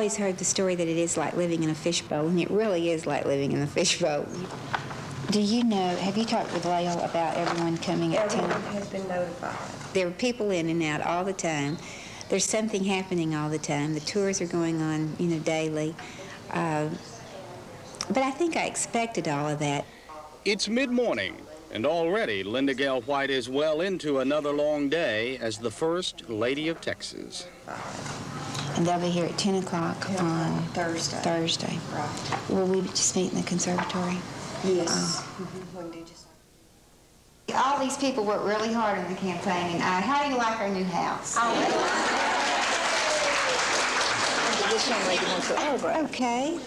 always heard the story that it is like living in a fishbowl, and it really is like living in a fishbowl. Do you know, have you talked with Lael about everyone coming at 10? Everyone has been notified. There are people in and out all the time. There's something happening all the time. The tours are going on, you know, daily. Uh, but I think I expected all of that. It's mid-morning, and already Linda Gale White is well into another long day as the First Lady of Texas. And they'll be here at 10 o'clock on Thursday. Thursday. Right. Will we just meet in the conservatory? Yes. Uh, When did you say? All these people work really hard on the campaign, and uh, how do you like our new house? This young lady wants to autograph. Okay.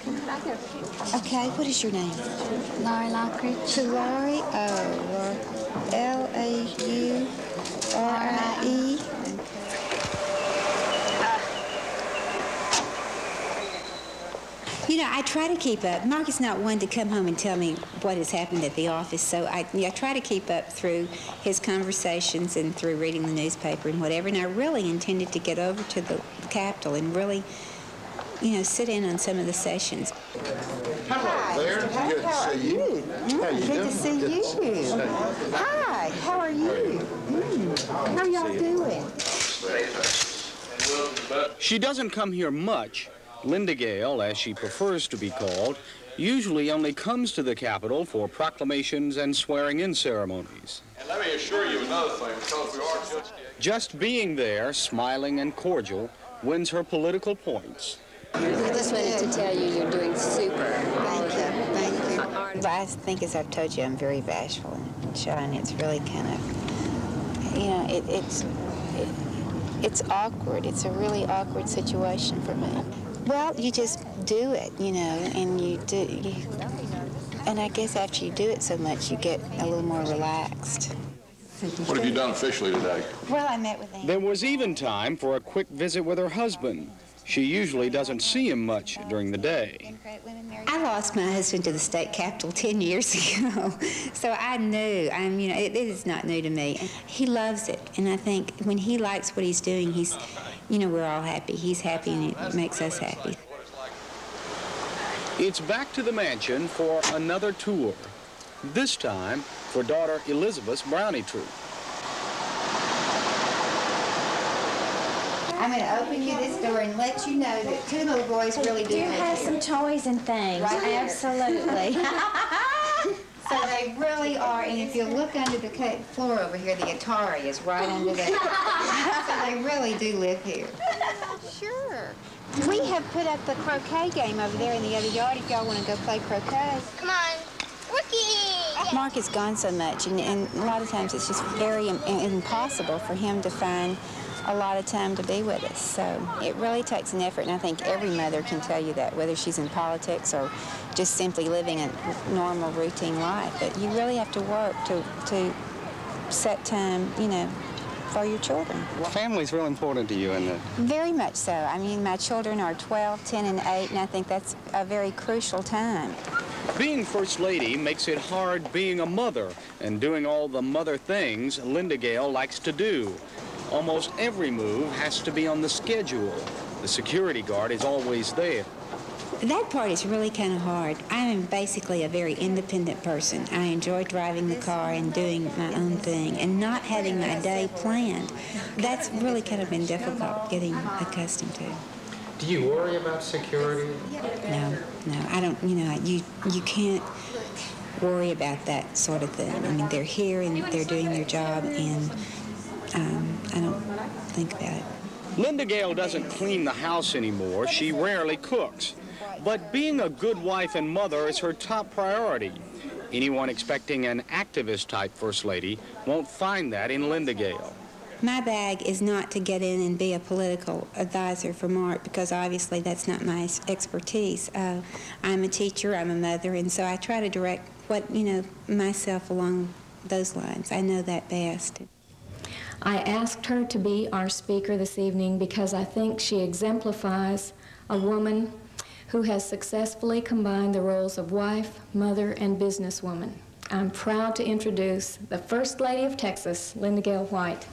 Okay, what is your name? Laurie Lockridge. To Laurie, oh, L-A-U-R-I-E. You know, I try to keep up. Mark is not one to come home and tell me what has happened at the office, so I, yeah, I try to keep up through his conversations and through reading the newspaper and whatever. And I really intended to get over to the Capitol and really, you know, sit in on some of the sessions. Hello there. Good to see you. How you Good doing? to see Good you. see you. Hi, how are you? Mm. How y'all doing? She doesn't come here much. Linda Gale, as she prefers to be called, usually only comes to the Capitol for proclamations and swearing-in ceremonies. And let me assure you another thing, because we are just Just being there, smiling and cordial, wins her political points. We just wanted to tell you you're doing super. Thank you, thank you. Well, I think, as I've told you, I'm very bashful and shy, and it's really kind of, you know, it, it's, it, it's awkward. It's a really awkward situation for me. Well, you just do it, you know, and you do, you, and I guess after you do it so much, you get a little more relaxed. What have you done officially today? Well, I met with them. There was even time for a quick visit with her husband. She usually doesn't see him much during the day. I lost my husband to the state capitol 10 years ago, so I knew. I'm, you know, it, it is not new to me. He loves it, and I think when he likes what he's doing, he's, you know, we're all happy. He's happy, and it makes us happy. It's back to the mansion for another tour. This time for daughter Elizabeth's brownie troop. I'm going to open you this door and let you know that two little boys really do You live have here. some toys and things. Right here. Absolutely. So they really are, and if you look under the floor over here, the Atari is right under there. so really do live here. Sure. We have put up the croquet game over there in the other yard if y'all want to go play croquet. Come on. Rookie! Mark has gone so much, and, and a lot of times it's just very im- impossible for him to find a lot of time to be with us. So it really takes an effort, and I think every mother can tell you that, whether she's in politics or just simply living a normal, routine life. But you really have to work to, to set time, you know, for your children. Family's real important to you, isn't it? Very much so. I mean, my children are 12, 10, and 8, and I think that's a very crucial time. Being First Lady makes it hard being a mother and doing all the mother things Linda Gale likes to do. Almost every move has to be on the schedule. The security guard is always there. That part is really kind of hard. I am basically a very independent person. I enjoy driving the car and doing my own thing and not having my day planned. That's really kind of been difficult getting accustomed to. Do you worry about security? No, no, I don't, you know, you, you can't worry about that sort of thing. I mean, they're here and they're doing their job and um, I don't think about it. Linda Gale doesn't clean the house anymore. She rarely cooks. But being a good wife and mother is her top priority. Anyone expecting an activist type First Lady won't find that in Linda Gale. My bag is not to get in and be a political advisor for Mark because obviously that's not my expertise. Uh, I'm a teacher, I'm a mother, and so I try to direct what, you know, myself along those lines. I know that best. I asked her to be our speaker this evening because I think she exemplifies a woman who has successfully combined the roles of wife, mother, and businesswoman. I'm proud to introduce the First Lady of Texas, Linda Gale White.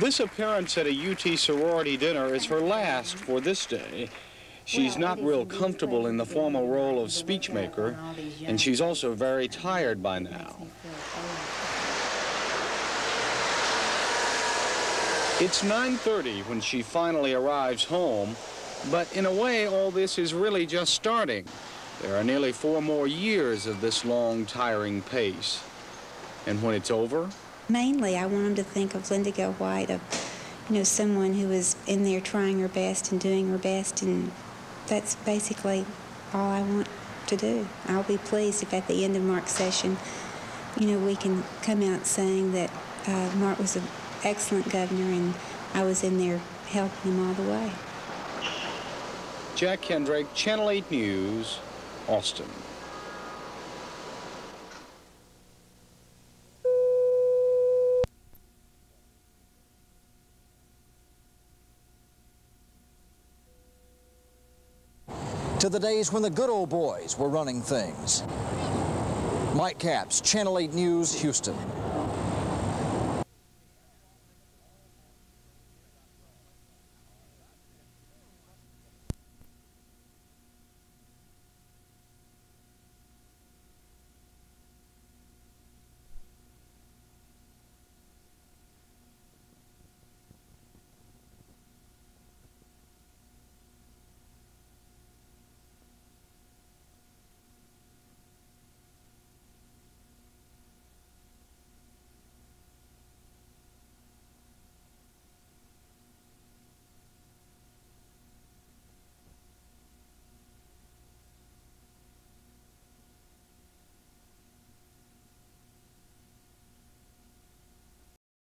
This appearance at a UT sorority dinner is her last for this day. She's not real comfortable in the formal role of speechmaker, and she's also very tired by now. It's 9.30 when she finally arrives home, but in a way, all this is really just starting. There are nearly four more years of this long, tiring pace. And when it's over, Mainly, I want them to think of Linda Gale White, of, you know, someone who was in there trying her best and doing her best, and that's basically all I want to do. I'll be pleased if at the end of Mark's session, you know, we can come out saying that uh, Mark was an excellent governor and I was in there helping him all the way. Jack Kendrick, Channel 8 News, Austin. to the days when the good old boys were running things. Mike Capps, Channel 8 News, Houston.